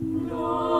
No.